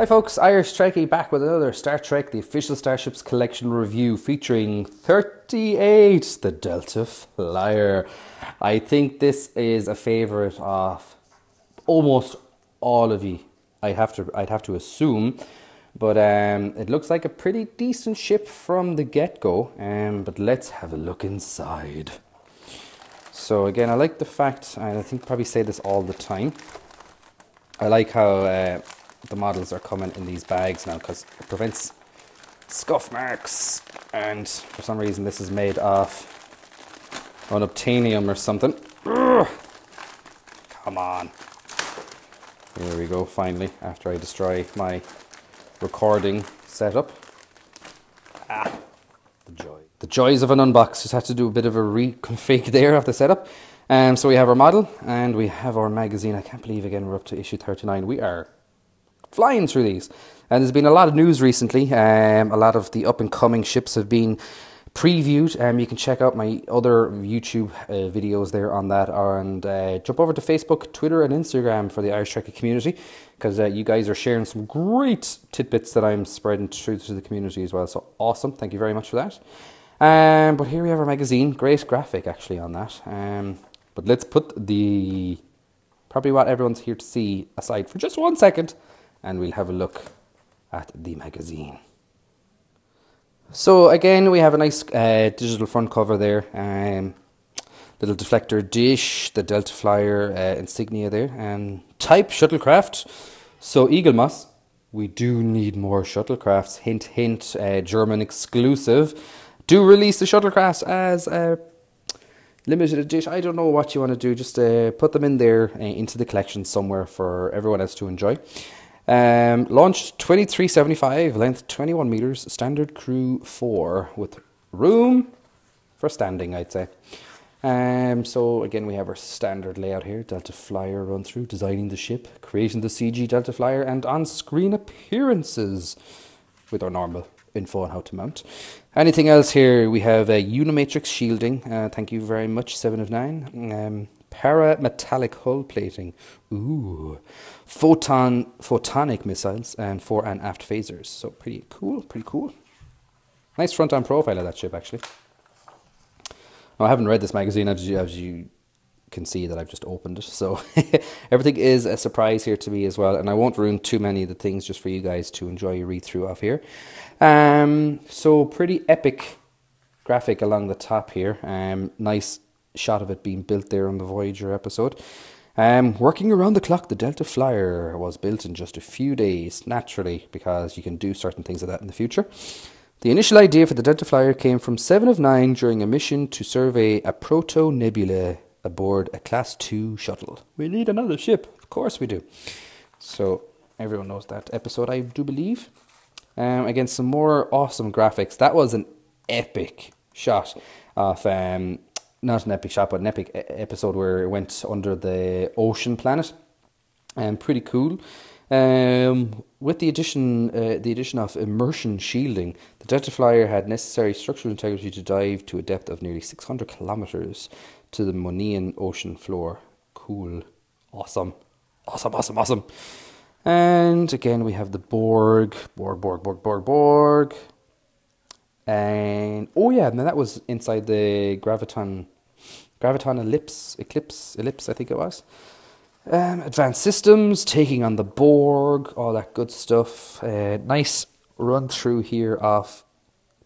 Hi folks, Irish Trekkie back with another Star Trek The Official Starships Collection review featuring 38, the Delta Flyer. I think this is a favourite of almost all of you. I have to, I'd have to assume, but um, it looks like a pretty decent ship from the get-go. Um, but let's have a look inside. So again, I like the fact, and I think probably say this all the time. I like how uh, the models are coming in these bags now because it prevents scuff marks. And for some reason this is made of unobtainium or something. Urgh. come on. Here we go finally after I destroy my recording setup. Ah. The joy. The joys of an unbox. Just had to do a bit of a reconfig there of the setup. Um, so we have our model and we have our magazine. I can't believe again we're up to issue 39 we are flying through these. And there's been a lot of news recently. Um, a lot of the up and coming ships have been previewed. Um, you can check out my other YouTube uh, videos there on that, and uh, jump over to Facebook, Twitter, and Instagram for the Irish Trekkie community because uh, you guys are sharing some great tidbits that I'm spreading through to the community as well. So awesome! Thank you very much for that. Um, but here we have our magazine. Great graphic actually on that. Um, but let's put the probably what everyone's here to see aside for just one second and we'll have a look at the magazine. So again, we have a nice uh, digital front cover there. Um, little deflector dish, the Delta Flyer uh, insignia there, and type shuttlecraft. So Eaglemoss, we do need more shuttlecrafts. Hint, hint, uh, German exclusive. Do release the shuttlecrafts as a limited edition. I don't know what you want to do. Just uh, put them in there uh, into the collection somewhere for everyone else to enjoy. Um, launched 2375, length 21 meters, standard crew 4 with room for standing, I'd say. Um, so again, we have our standard layout here, Delta Flyer run through, designing the ship, creating the CG Delta Flyer, and on-screen appearances with our normal info on how to mount. Anything else here? We have a Unimatrix shielding. Uh, thank you very much, 7 of 9. Um, para-metallic hull plating. Ooh. Photon, photonic missiles and fore and aft phasers. So pretty cool, pretty cool. Nice front-on profile of that ship, actually. Now, I haven't read this magazine, as you, as you can see that I've just opened it. So everything is a surprise here to me as well. And I won't ruin too many of the things just for you guys to enjoy your read through of here. Um, so pretty epic graphic along the top here. Um, nice shot of it being built there on the Voyager episode. Um, working around the clock, the Delta Flyer was built in just a few days, naturally, because you can do certain things like that in the future. The initial idea for the Delta Flyer came from Seven of Nine during a mission to survey a proto nebula aboard a Class 2 shuttle. We need another ship. Of course we do. So, everyone knows that episode, I do believe. Um, again, some more awesome graphics. That was an epic shot of um, not an epic shot, but an epic episode where it went under the ocean planet, and um, pretty cool. Um, with the addition, uh, the addition of immersion shielding, the Delta Flyer had necessary structural integrity to dive to a depth of nearly 600 kilometers to the Monean ocean floor. Cool, awesome, awesome, awesome, awesome. And again, we have the Borg, Borg, Borg, Borg, Borg, Borg. And oh yeah, now that was inside the graviton, graviton ellipse, eclipse, ellipse, I think it was. Um, advanced systems, taking on the Borg, all that good stuff. Uh, nice run through here of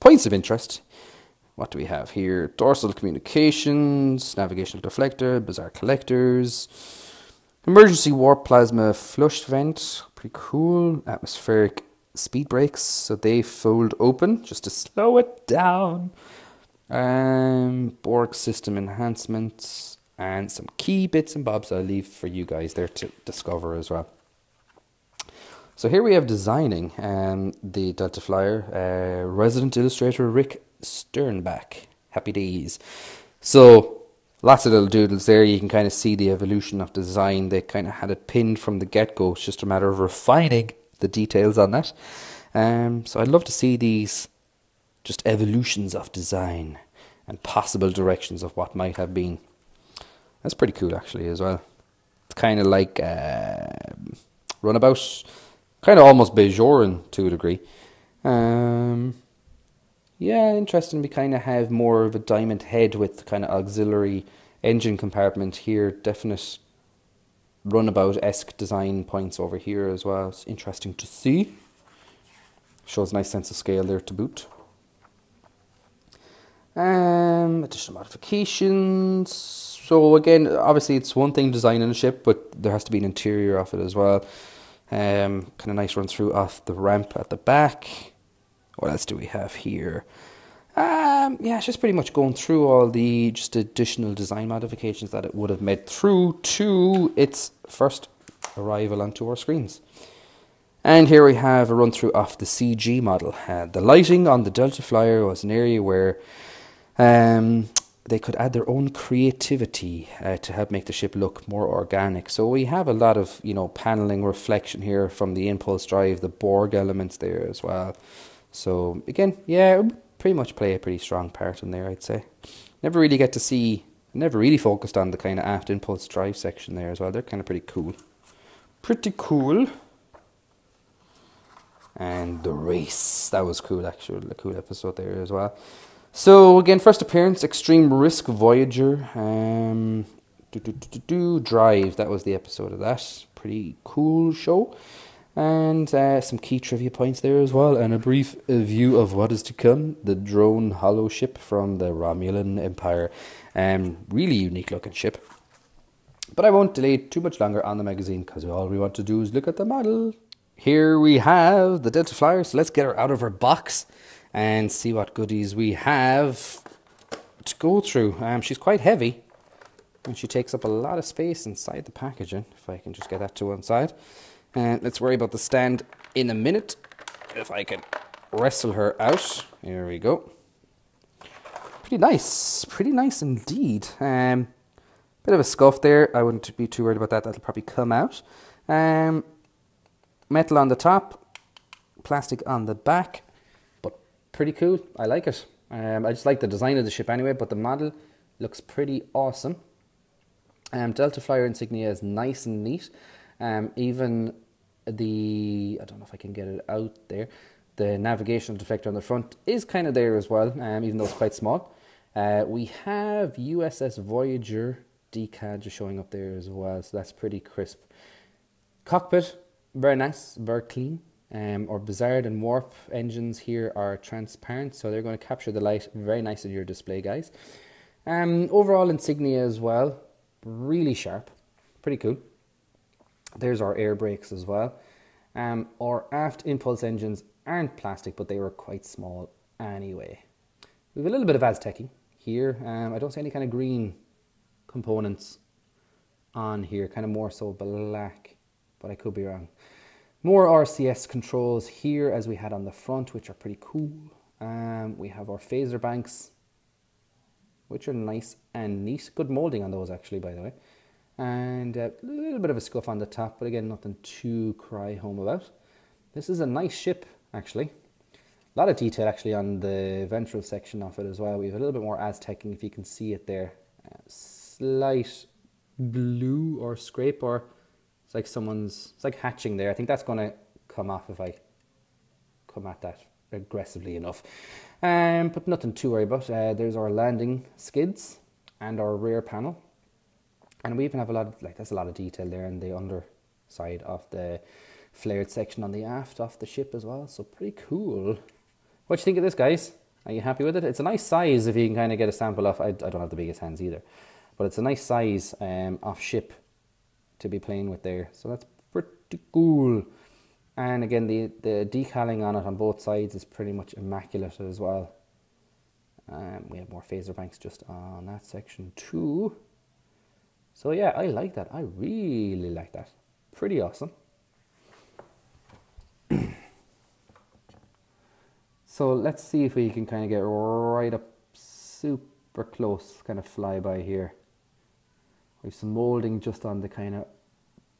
points of interest. What do we have here? Dorsal communications, navigational deflector, Bussard collectors, emergency warp plasma flush vent, pretty cool. Atmospheric speed brakes, so they fold open just to slow it down. Um, Borg system enhancements and some key bits and bobs I'll leave for you guys there to discover as well. So here we have designing um, the Delta Flyer, uh, resident illustrator Rick Sternbach. Happy days. So lots of little doodles there. You can kind of see the evolution of design. They kind of had it pinned from the get go. It's just a matter of refining the details on that. Um, so I'd love to see these just evolutions of design and possible directions of what might have been. That's pretty cool actually as well. It's kind of like uh, Runabout, kind of almost Bajoran to a degree. Um, yeah, interesting. We kind of have more of a diamond head with kind of auxiliary engine compartment here. Definite runabout esque design points over here as well. It's interesting to see. Shows a nice sense of scale there to boot. Um, additional modifications. So again, obviously it's one thing designing a ship, but there has to be an interior of it as well. Um, kind of nice run through off the ramp at the back. What else do we have here? Um, yeah, it's just pretty much going through all the just additional design modifications that it would have made through to its first arrival onto our screens. And here we have a run through of the CG model. Uh, the lighting on the Delta Flyer was an area where um, they could add their own creativity uh, to help make the ship look more organic. So we have a lot of you know paneling reflection here from the impulse drive, the Borg elements there as well. So again, yeah, pretty much play a pretty strong part in there, I'd say. Never really get to see, never really focused on the kind of aft impulse drive section there as well. They're kind of pretty cool. Pretty cool and the race. That was cool, actually, a cool episode there as well. So again, first appearance, Extreme Risk Voyager. Um, do, do, do, do, do, Drive. That was the episode of that. Pretty cool show. And uh, some key trivia points there as well, and a brief view of what is to come. The drone holo ship from the Romulan Empire. Um, really unique looking ship. But I won't delay too much longer on the magazine because all we want to do is look at the model. Here we have the Delta Flyer, so let's get her out of her box and see what goodies we have to go through. Um, she's quite heavy and she takes up a lot of space inside the packaging, if I can just get that to one side. And let's worry about the stand in a minute, if I can wrestle her out. Here we go. Pretty nice, pretty nice indeed. Um, bit of a scuff there, I wouldn't be too worried about that, that'll probably come out. Um, metal on the top, plastic on the back, but pretty cool. I like it. Um, I just like the design of the ship anyway, but the model looks pretty awesome. Um, Delta Flyer insignia is nice and neat. Um, even the, I don't know if I can get it out there, the navigational deflector on the front is kind of there as well, um, even though it's quite small. Uh, we have USS Voyager decal just showing up there as well, so that's pretty crisp. Cockpit, very nice, very clean. Um, our Bussard and Warp engines here are transparent, so they're going to capture the light very nice in your display, guys. Um, overall insignia as well, really sharp, pretty cool. There's our air brakes as well. Um, our aft impulse engines aren't plastic, but they were quite small anyway. We have a little bit of Aztecing here. Um, I don't see any kind of green components on here, kind of more so black, but I could be wrong. More RCS controls here as we had on the front, which are pretty cool. Um, we have our phaser banks, which are nice and neat. Good molding on those actually, by the way. And a little bit of a scuff on the top, but again, nothing to cry home about. This is a nice ship, actually. A lot of detail actually on the ventral section of it as well. We have a little bit more Aztecing if you can see it there. Uh, slight blue or scrape or it's like someone's, it's like hatching there. I think that's going to come off if I come at that aggressively enough. Um, but nothing to worry about. Uh, there's our landing skids and our rear panel. And we even have a lot of, like, there's a lot of detail there in the underside of the flared section on the aft of the ship as well. So pretty cool. What do you think of this, guys? Are you happy with it? It's a nice size if you can kind of get a sample of. I, I don't have the biggest hands either, but it's a nice size um, of ship to be playing with there. So that's pretty cool. And again, the, the decaling on it on both sides is pretty much immaculate as well. Um, we have more phaser banks just on that section too. So yeah, I like that. I really like that. Pretty awesome. so let's see if we can kind of get right up super close, kind of fly by here. We've some moulding just on the kind of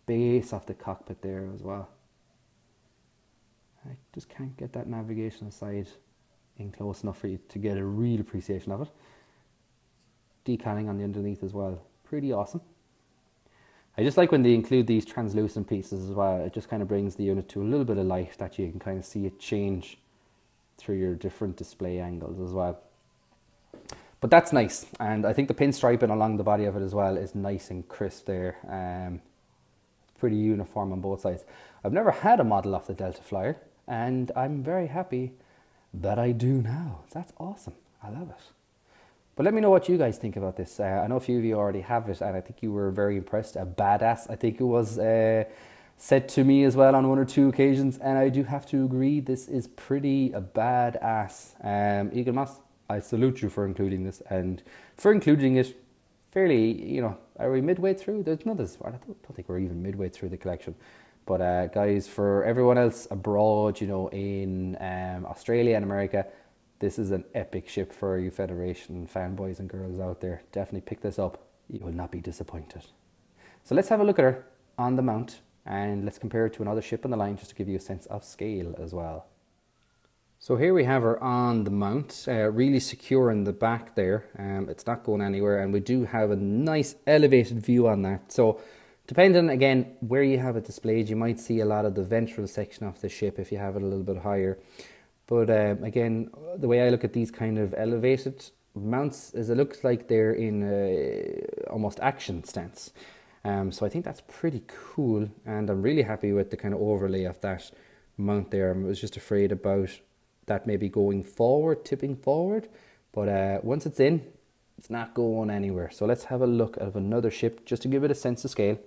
base of the cockpit there as well. I just can't get that navigational side in close enough for you to get a real appreciation of it. Decaling on the underneath as well, pretty awesome. I just like when they include these translucent pieces as well. It just kind of brings the unit to a little bit of life that you can kind of see it change through your different display angles as well. But that's nice, and I think the pinstriping along the body of it as well is nice and crisp there. Um, pretty uniform on both sides. I've never had a model of the Delta Flyer, and I'm very happy that I do now. That's awesome. I love it. But let me know what you guys think about this. Uh, I know a few of you already have it, and I think you were very impressed. A badass, I think it was uh, said to me as well on one or two occasions, and I do have to agree. This is pretty a badass. Um, Eaglemoss, I salute you for including this and for including it fairly. You know, are we midway through? There's no this. I don't think we're even midway through the collection. But uh, guys, for everyone else abroad, you know, in um, Australia and America, this is an epic ship for you Federation fanboys and girls out there. Definitely pick this up. You will not be disappointed. So let's have a look at her on the mount and let's compare it to another ship on the line just to give you a sense of scale as well. So here we have her on the mount, uh, really secure in the back there. Um, it's not going anywhere and we do have a nice elevated view on that. So depending again where you have it displayed, you might see a lot of the ventral section of the ship if you have it a little bit higher. But um, again, the way I look at these kind of elevated mounts is it looks like they're in a almost action stance. Um, so I think that's pretty cool, and I'm really happy with the kind of overlay of that mount there. I was just afraid about that maybe going forward, tipping forward, but uh, once it's in, it's not going anywhere. So let's have a look at another ship just to give it a sense of scale,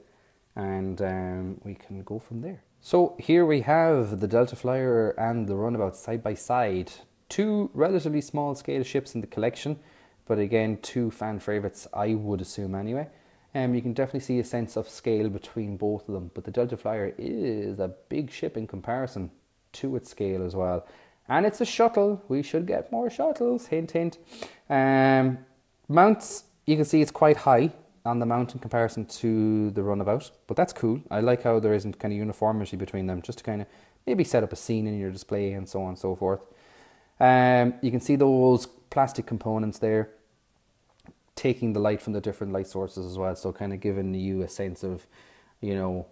and um, we can go from there. So here we have the Delta Flyer and the Runabout side by side. Two relatively small scale ships in the collection, but again, two fan favourites, I would assume anyway. Um, you can definitely see a sense of scale between both of them, but the Delta Flyer is a big ship in comparison to its scale as well. And it's a shuttle. We should get more shuttles, hint, hint. Um, mounts, you can see it's quite high on the mount in comparison to the runabout, but that's cool. I like how there isn't kind of uniformity between them, just to kind of maybe set up a scene in your display and so on and so forth. Um, you can see those plastic components there, taking the light from the different light sources as well, so kind of giving you a sense of, you know,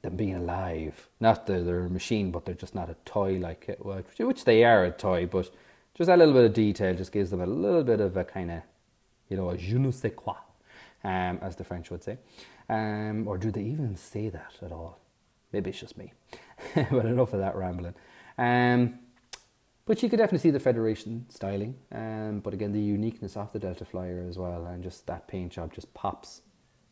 them being alive. Not that they're a machine, but they're just not a toy like it, which they are a toy, but just a little bit of detail just gives them a little bit of a kind of, you know, a je ne sais quoi um, as the French would say. Um, or do they even say that at all? Maybe it's just me. but enough of that rambling. Um, but you could definitely see the Federation styling, um, but again, the uniqueness of the Delta Flyer as well, and just that paint job just pops,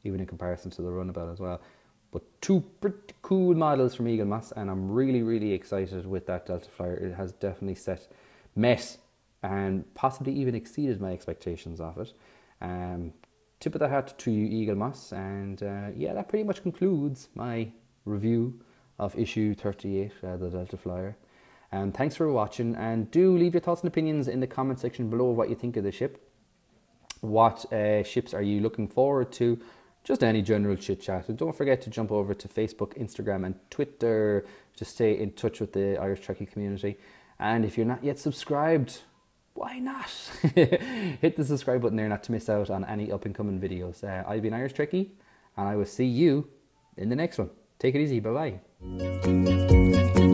even in comparison to the Runabout as well. But two pretty cool models from Eaglemoss, and I'm really, really excited with that Delta Flyer. It has definitely set, met, and possibly even exceeded my expectations of it. Um, tip of the hat to you, Eaglemoss. And uh, yeah, that pretty much concludes my review of issue 38, uh, the Delta Flyer. And um, thanks for watching. And do leave your thoughts and opinions in the comment section below what you think of the ship. What uh, ships are you looking forward to? Just any general chit chat. And don't forget to jump over to Facebook, Instagram, and Twitter to stay in touch with the Irish Trekkie community. And if you're not yet subscribed, why not? Hit the subscribe button there not to miss out on any up and coming videos. Uh, I've been Irish Trekkie, and I will see you in the next one. Take it easy. Bye bye.